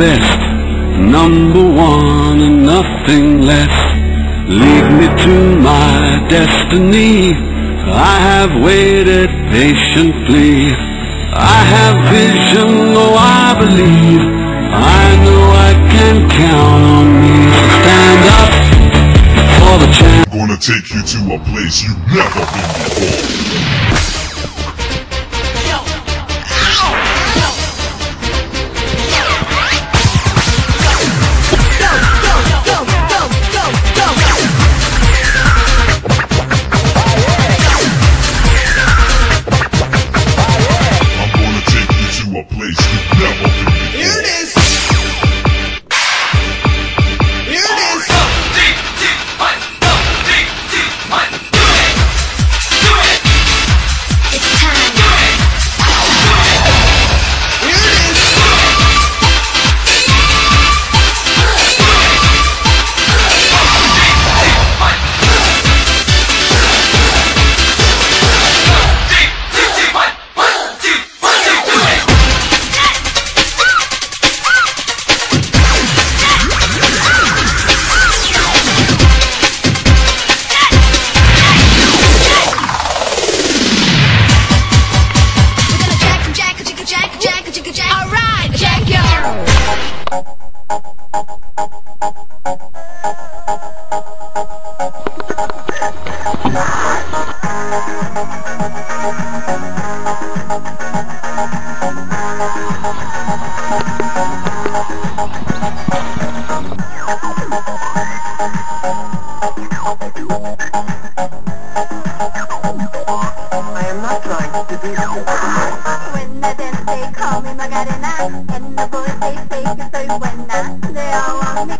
best. Number one and nothing less. Lead me to my destiny. I have waited patiently. I have vision, oh I believe. I know I can count on me. So stand up for the chance. Gonna take you to a place you've never been before. I am not trying to be When they call me Macarena. And the boys. They all want me.